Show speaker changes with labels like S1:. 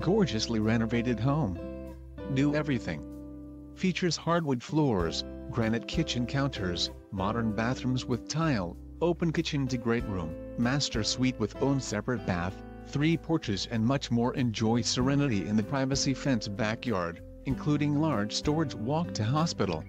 S1: Gorgeously renovated home. New everything. Features hardwood floors, granite kitchen counters, modern bathrooms with tile, open kitchen to great room, master suite with own separate bath, three porches and much more enjoy serenity in the privacy fenced backyard, including large storage walk to hospital.